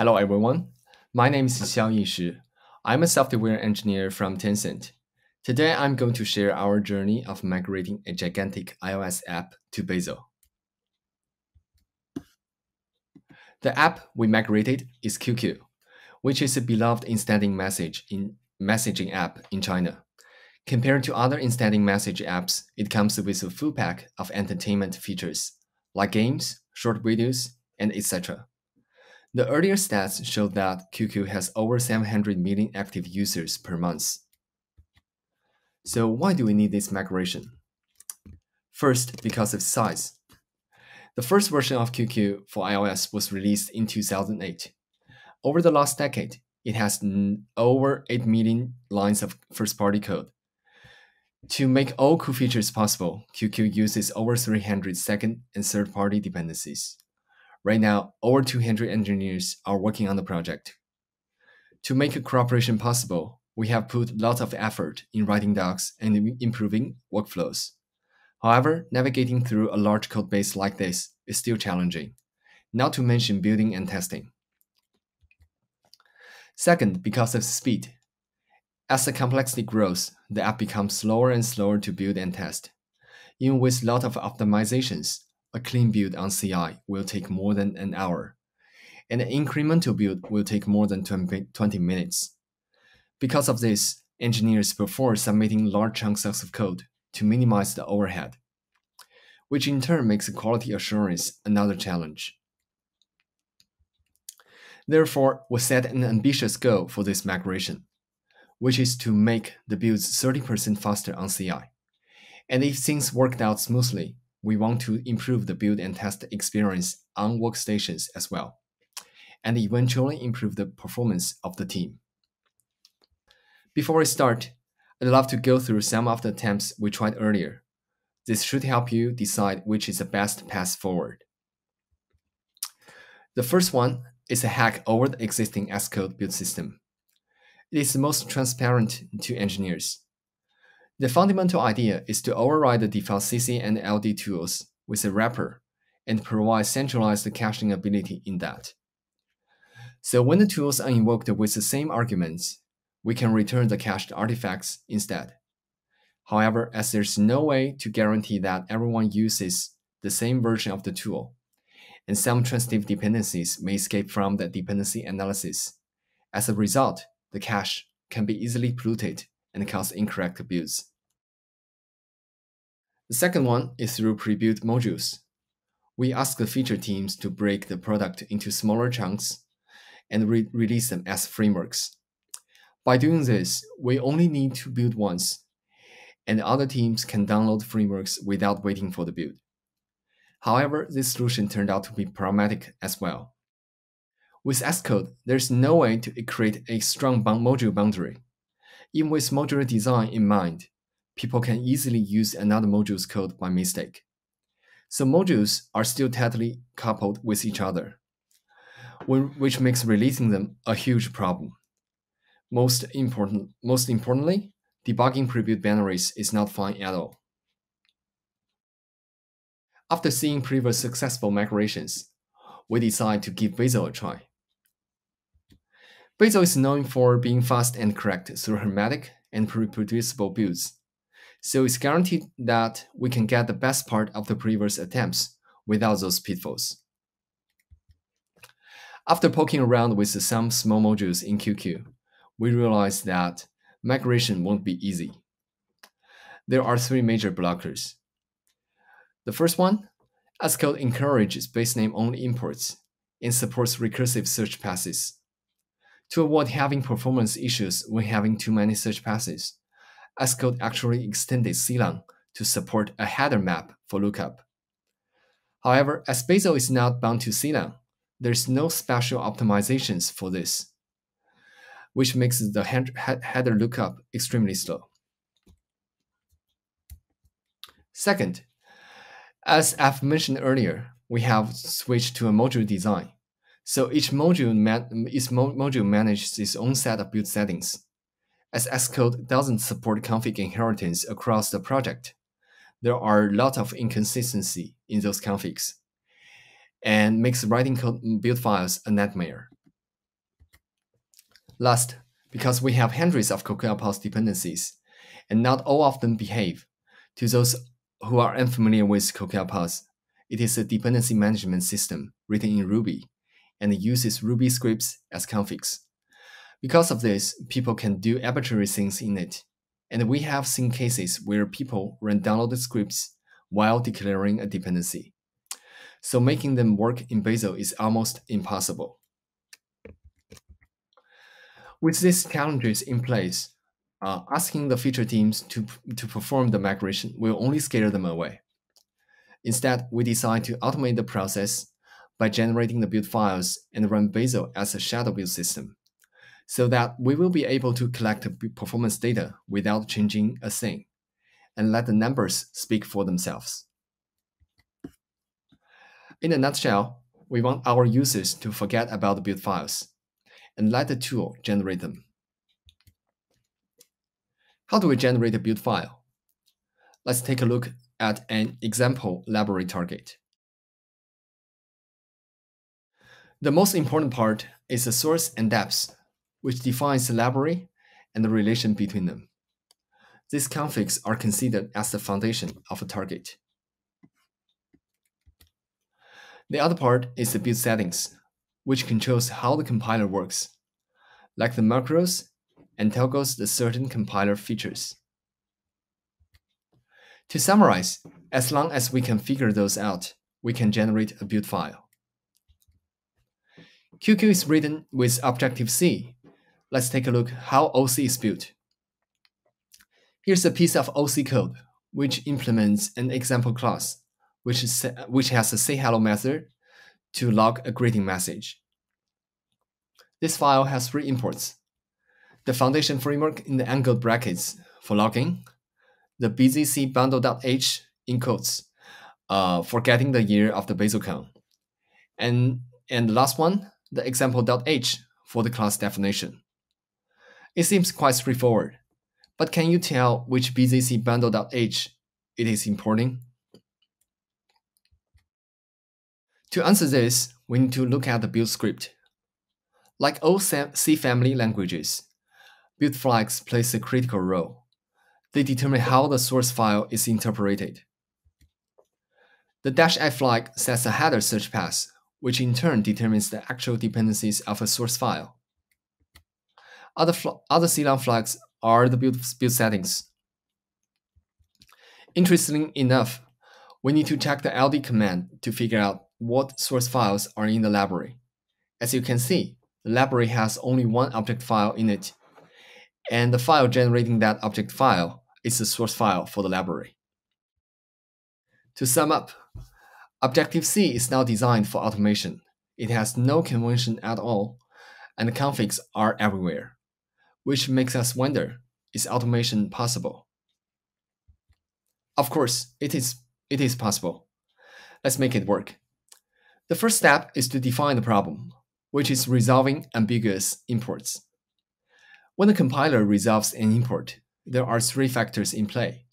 Hello everyone, my name is Xiaoyi Shi. I'm a software engineer from Tencent. Today I'm going to share our journey of migrating a gigantic iOS app to Bazel. The app we migrated is QQ, which is a beloved instant message in messaging app in China. Compared to other instant message apps, it comes with a full pack of entertainment features like games, short videos, and etc. The earlier stats show that QQ has over 700 million active users per month. So why do we need this migration? First, because of size. The first version of QQ for iOS was released in 2008. Over the last decade, it has over 8 million lines of first-party code. To make all cool features possible, QQ uses over 300 second and third-party dependencies. Right now, over 200 engineers are working on the project. To make cooperation possible, we have put lots of effort in writing docs and improving workflows. However, navigating through a large code base like this is still challenging, not to mention building and testing. Second, because of speed. As the complexity grows, the app becomes slower and slower to build and test. Even with a lot of optimizations, a clean build on CI will take more than an hour, and an incremental build will take more than 20 minutes. Because of this, engineers prefer submitting large chunks of code to minimize the overhead, which in turn makes quality assurance another challenge. Therefore, we set an ambitious goal for this migration, which is to make the builds 30% faster on CI. And if things worked out smoothly, we want to improve the build and test experience on workstations as well, and eventually improve the performance of the team. Before we start, I'd love to go through some of the attempts we tried earlier. This should help you decide which is the best path forward. The first one is a hack over the existing Xcode build system. It is the most transparent to engineers the fundamental idea is to override the default CC and LD tools with a wrapper and provide centralized caching ability in that. So when the tools are invoked with the same arguments, we can return the cached artifacts instead. However, as there's no way to guarantee that everyone uses the same version of the tool, and some transitive dependencies may escape from the dependency analysis. As a result, the cache can be easily polluted and cause incorrect builds. The second one is through pre-built modules. We ask the feature teams to break the product into smaller chunks and re release them as frameworks. By doing this, we only need to build once, and other teams can download frameworks without waiting for the build. However, this solution turned out to be problematic as well. With Xcode, there's no way to create a strong module boundary. Even with modular design in mind, people can easily use another module's code by mistake. So modules are still tightly coupled with each other, which makes releasing them a huge problem. Most important, most importantly, debugging pre-built binaries is not fine at all. After seeing previous successful migrations, we decide to give Bazel a try. Bazel is known for being fast and correct through hermetic and reproducible builds so it's guaranteed that we can get the best part of the previous attempts without those pitfalls. After poking around with some small modules in QQ, we realized that migration won't be easy. There are three major blockers. The first one, Xcode encourages base name only imports and supports recursive search paths. To avoid having performance issues when having too many search paths, Xcode actually extended CLang to support a header map for lookup. However, as Bazel is not bound to CLang, there's no special optimizations for this, which makes the header lookup extremely slow. Second, as I've mentioned earlier, we have switched to a module design. So each module, man each module manages its own set of build settings. As Xcode doesn't support config inheritance across the project, there are a lot of inconsistency in those configs and makes writing build files a nightmare. Last, because we have hundreds of CocoaPods dependencies, and not all of them behave. To those who are unfamiliar with CocoaPods, it is a dependency management system written in Ruby and uses Ruby scripts as configs. Because of this, people can do arbitrary things in it, and we have seen cases where people run downloaded scripts while declaring a dependency. So making them work in Bazel is almost impossible. With these challenges in place, uh, asking the feature teams to, to perform the migration will only scare them away. Instead, we decide to automate the process by generating the build files and run Bazel as a shadow build system, so that we will be able to collect performance data without changing a thing, and let the numbers speak for themselves. In a nutshell, we want our users to forget about the build files and let the tool generate them. How do we generate a build file? Let's take a look at an example library target. The most important part is the source and deps, which defines the library and the relation between them. These configs are considered as the foundation of a target. The other part is the build settings, which controls how the compiler works, like the macros and toggles the certain compiler features. To summarize, as long as we can figure those out, we can generate a build file. QQ is written with Objective-C. Let's take a look how OC is built. Here's a piece of OC code, which implements an example class, which, is, which has a sayHello method to log a greeting message. This file has three imports. The foundation framework in the angled brackets for logging, the BZC bundle.h in quotes uh, for getting the year of the BazelCon, and, and the last one, the example.h for the class definition. It seems quite straightforward, but can you tell which BZC bundle.h it is importing? To answer this, we need to look at the build script. Like all C family languages, build flags plays a critical role. They determine how the source file is interpreted. The dash i flag sets a header search path, which in turn determines the actual dependencies of a source file. Other, other Clang flags are the build, build settings. Interestingly enough, we need to check the LD command to figure out what source files are in the library. As you can see, the library has only one object file in it, and the file generating that object file is the source file for the library. To sum up, Objective-C is now designed for automation. It has no convention at all, and the configs are everywhere, which makes us wonder, is automation possible? Of course, it is, it is possible. Let's make it work. The first step is to define the problem, which is resolving ambiguous imports. When the compiler resolves an import, there are three factors in play.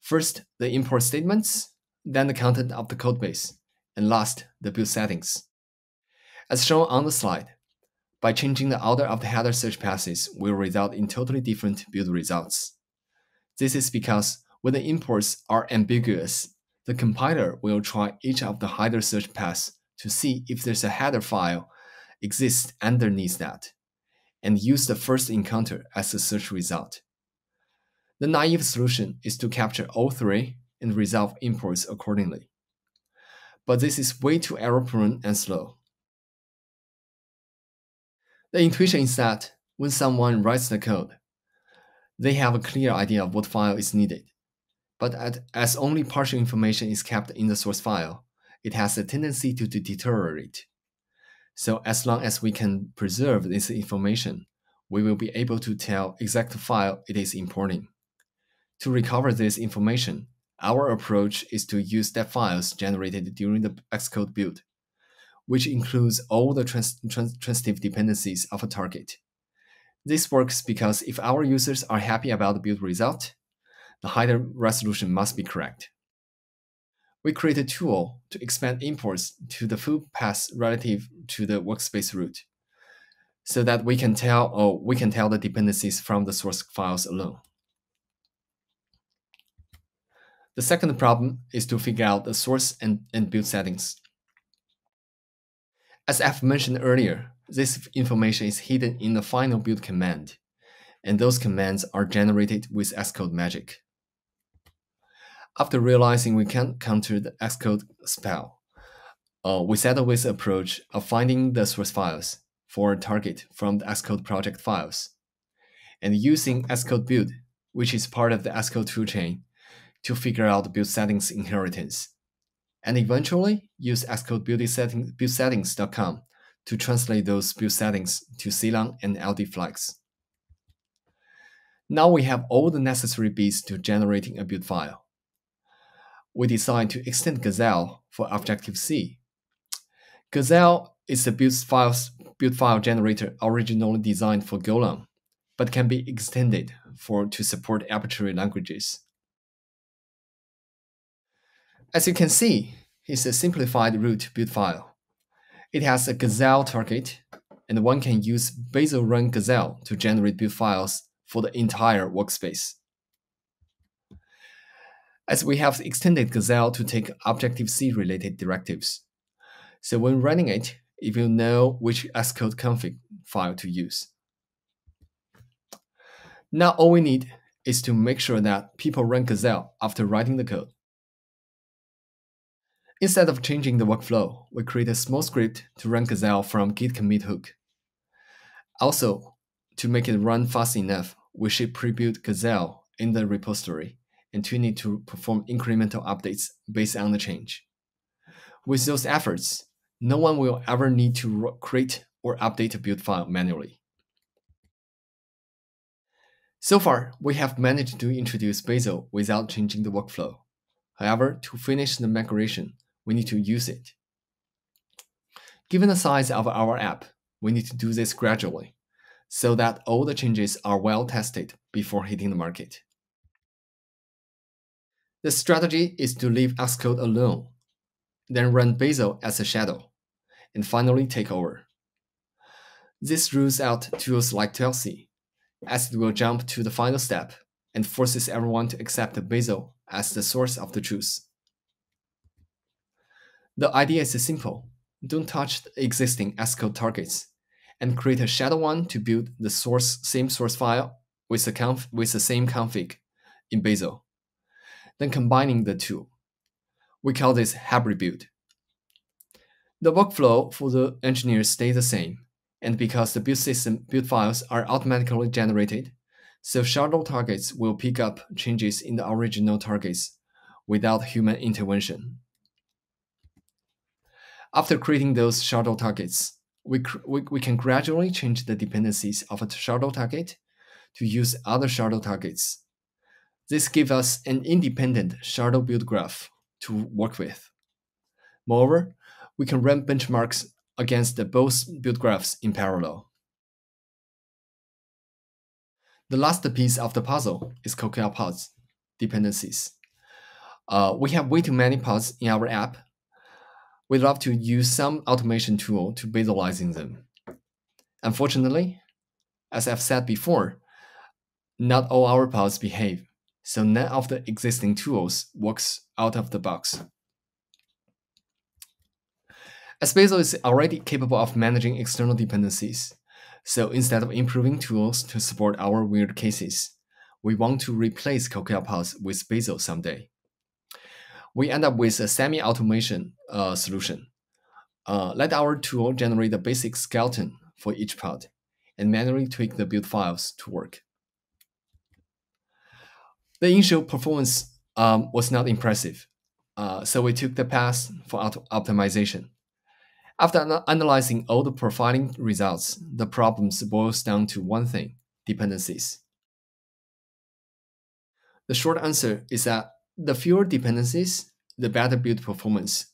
First, the import statements, then the content of the codebase, and last, the build settings. As shown on the slide, by changing the order of the header search paths will result in totally different build results. This is because when the imports are ambiguous, the compiler will try each of the header search paths to see if there's a header file exists underneath that and use the first encounter as a search result. The naive solution is to capture all three and resolve imports accordingly. But this is way too error prone and slow. The intuition is that when someone writes the code, they have a clear idea of what file is needed. But as only partial information is kept in the source file, it has a tendency to, to deteriorate. So as long as we can preserve this information, we will be able to tell exact file it is importing. To recover this information, our approach is to use step files generated during the Xcode build, which includes all the trans trans transitive dependencies of a target. This works because if our users are happy about the build result, the header resolution must be correct we create a tool to expand imports to the full path relative to the workspace root. so that we can tell or we can tell the dependencies from the source files alone. The second problem is to figure out the source and, and build settings. As I've mentioned earlier, this information is hidden in the final build command, and those commands are generated with Xcode magic. After realizing we can't counter the Xcode spell, uh, we settled with the approach of finding the source files for a target from the Xcode project files, and using xcodebuild, which is part of the Xcode toolchain, to figure out build settings inheritance, and eventually use Xcode build, setting, build settings.com to translate those build settings to CLang and LD flags. Now we have all the necessary bits to generating a build file. We decide to extend Gazelle for Objective-C. Gazelle is the build, files, build file generator originally designed for Golang, but can be extended for to support arbitrary languages. As you can see, it's a simplified root build file. It has a Gazelle target, and one can use Bazel run Gazelle to generate build files for the entire workspace. As we have extended Gazelle to take Objective-C related directives. So when running it, it will know which Xcode config file to use. Now all we need is to make sure that people run Gazelle after writing the code. Instead of changing the workflow, we create a small script to run Gazelle from git commit hook. Also, to make it run fast enough, we should pre-build Gazelle in the repository and tune it to perform incremental updates based on the change. With those efforts, no one will ever need to create or update a build file manually. So far, we have managed to introduce Bazel without changing the workflow. However, to finish the migration, we need to use it. Given the size of our app, we need to do this gradually so that all the changes are well tested before hitting the market. The strategy is to leave Xcode alone, then run Bazel as a shadow, and finally take over. This rules out tools like 12c, as it will jump to the final step and forces everyone to accept Bazel as the source of the truth. The idea is simple. Don't touch the existing Xcode targets and create a shadow one to build the source same source file with the, conf, with the same config in Bazel. Then combining the two. We call this hybrid build. The workflow for the engineers stay the same, and because the build system build files are automatically generated, so shadow targets will pick up changes in the original targets without human intervention. After creating those shadow targets, we, we, we can gradually change the dependencies of a shadow target to use other shadow targets. This gives us an independent shadow build graph to work with. Moreover, we can run benchmarks against both build graphs in parallel. The last piece of the puzzle is Cocoa pods dependencies. Uh, we have way too many pods in our app we'd love to use some automation tool to visualizing them. Unfortunately, as I've said before, not all our pods behave, so none of the existing tools works out of the box. As Bazel is already capable of managing external dependencies, so instead of improving tools to support our weird cases, we want to replace Pods with Bazel someday we end up with a semi-automation uh, solution. Uh, let our tool generate the basic skeleton for each part and manually tweak the build files to work. The initial performance um, was not impressive, uh, so we took the path for optimization. After analyzing all the profiling results, the problems boils down to one thing dependencies. The short answer is that the fewer dependencies, the better build performance.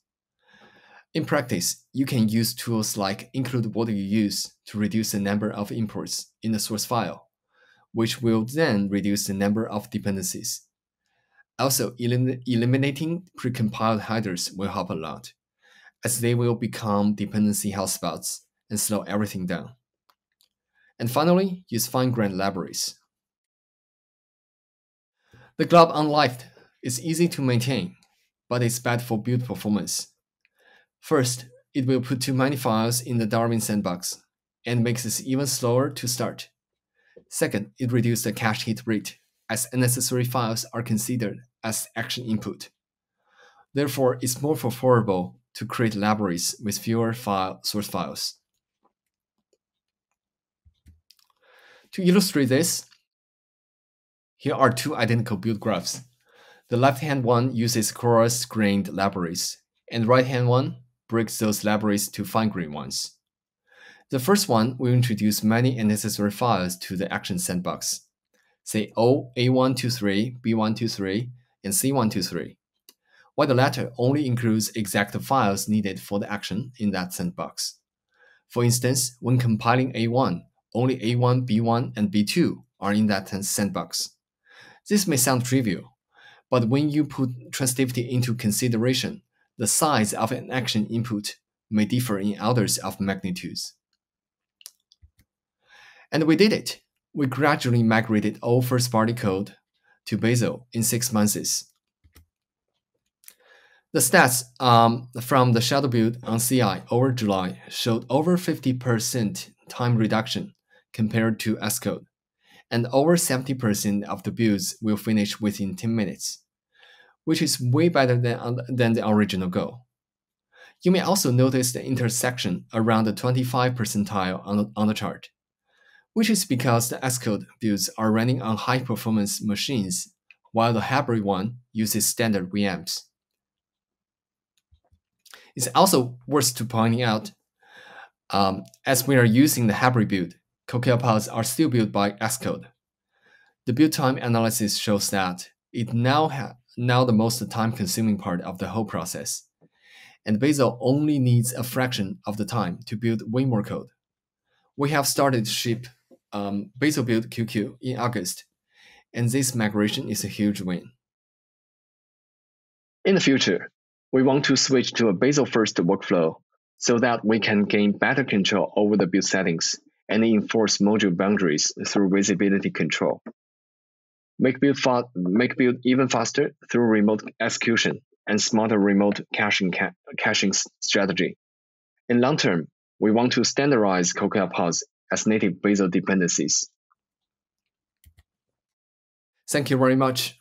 In practice, you can use tools like include what you use to reduce the number of imports in the source file, which will then reduce the number of dependencies. Also, elim eliminating precompiled headers will help a lot, as they will become dependency hotspots and slow everything down. And finally, use fine-grained libraries. The glob unlift is easy to maintain, but it's bad for build performance. First, it will put too many files in the Darwin sandbox and makes it even slower to start. Second, it reduces the cache hit rate as unnecessary files are considered as action input. Therefore, it's more preferable to create libraries with fewer file source files. To illustrate this, here are two identical build graphs. The left-hand one uses coarse-grained libraries, and the right-hand one breaks those libraries to fine-grained ones. The first one will introduce many unnecessary files to the action sandbox, say O A123, B123, and C123, while the latter only includes exact files needed for the action in that sandbox. For instance, when compiling A1, only A1, B1, and B2 are in that sandbox. This may sound trivial, but when you put transitivity into consideration, the size of an action input may differ in orders of magnitudes. And we did it. We gradually migrated all first-party code to Bazel in six months. The stats um, from the shadow build on CI over July showed over 50% time reduction compared to Xcode, and over 70% of the builds will finish within 10 minutes, which is way better than, than the original goal. You may also notice the intersection around the 25 percentile on the, on the chart, which is because the Xcode builds are running on high performance machines, while the hybrid one uses standard VMs. It's also worth to pointing out, um, as we are using the hybrid build, CocoaPods are still built by Xcode. The build time analysis shows that it now has now the most time-consuming part of the whole process, and Bazel only needs a fraction of the time to build way more code. We have started ship um, Bazel build QQ in August, and this migration is a huge win. In the future, we want to switch to a Bazel first workflow so that we can gain better control over the build settings and enforce module boundaries through visibility control. Make build, fa- make build even faster through remote execution and smarter remote caching, ca- caching strategy. In long term, we want to standardize CocoaPods as native Bazel dependencies. Thank you very much